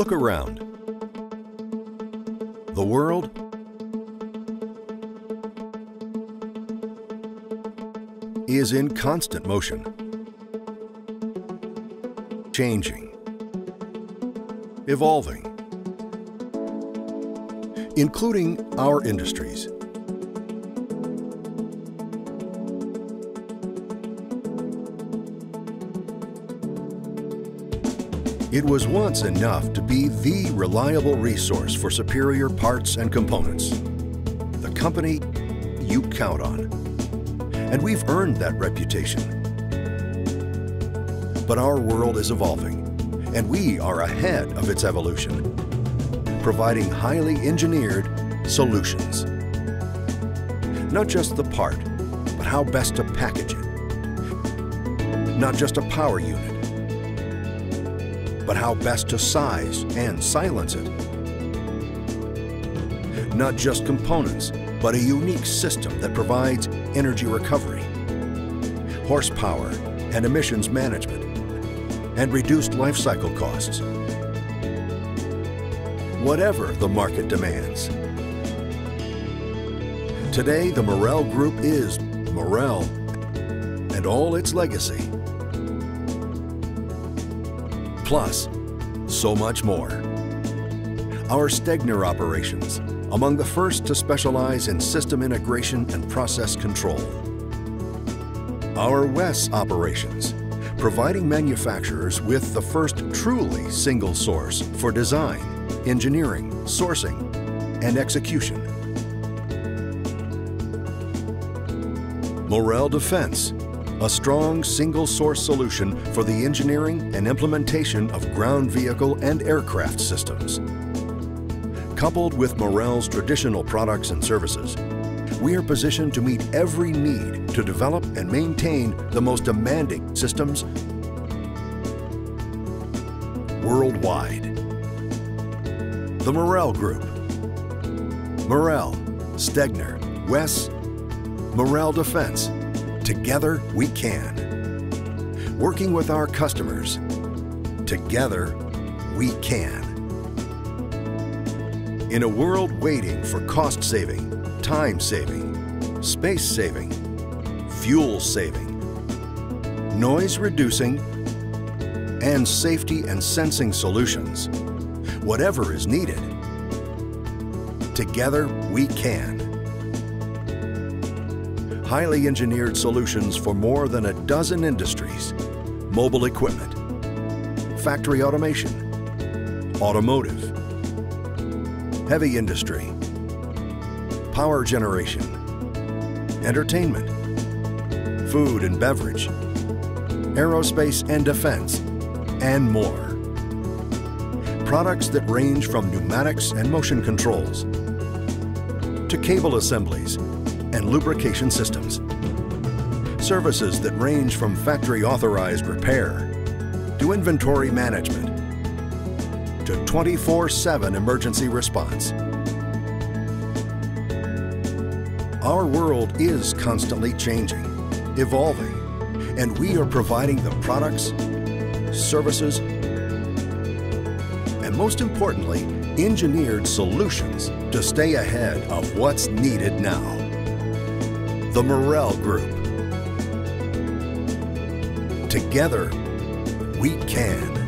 Look around. The world is in constant motion, changing, evolving, including our industries. It was once enough to be the reliable resource for superior parts and components. The company you count on. And we've earned that reputation. But our world is evolving, and we are ahead of its evolution, providing highly engineered solutions. Not just the part, but how best to package it. Not just a power unit, but how best to size and silence it. Not just components, but a unique system that provides energy recovery, horsepower and emissions management, and reduced life cycle costs. Whatever the market demands. Today, the Morrell Group is Morrell and all its legacy plus so much more. Our Stegner operations, among the first to specialize in system integration and process control. Our WES operations, providing manufacturers with the first truly single source for design, engineering, sourcing, and execution. Morrell Defense, a strong single-source solution for the engineering and implementation of ground vehicle and aircraft systems. Coupled with Morrell's traditional products and services, we are positioned to meet every need to develop and maintain the most demanding systems worldwide. The Morrell Group. Morrell, Stegner, WES, Morrell Defense, Together we can. Working with our customers, together we can. In a world waiting for cost saving, time saving, space saving, fuel saving, noise reducing, and safety and sensing solutions, whatever is needed, together we can highly engineered solutions for more than a dozen industries, mobile equipment, factory automation, automotive, heavy industry, power generation, entertainment, food and beverage, aerospace and defense, and more. Products that range from pneumatics and motion controls to cable assemblies and lubrication systems. Services that range from factory authorized repair to inventory management to 24-7 emergency response. Our world is constantly changing, evolving, and we are providing the products, services, and most importantly, engineered solutions to stay ahead of what's needed now the Morrell Group. Together, we can.